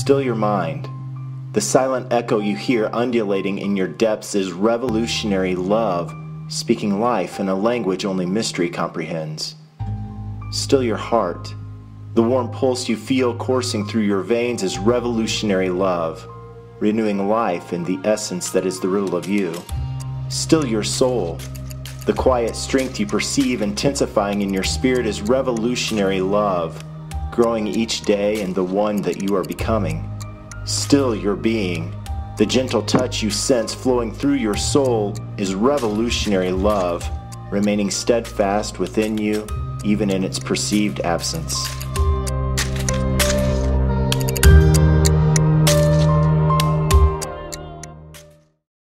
Still your mind. The silent echo you hear undulating in your depths is revolutionary love, speaking life in a language only mystery comprehends. Still your heart. The warm pulse you feel coursing through your veins is revolutionary love, renewing life in the essence that is the rule of you. Still your soul. The quiet strength you perceive intensifying in your spirit is revolutionary love, growing each day in the one that you are becoming. Still your being. The gentle touch you sense flowing through your soul is revolutionary love, remaining steadfast within you even in its perceived absence.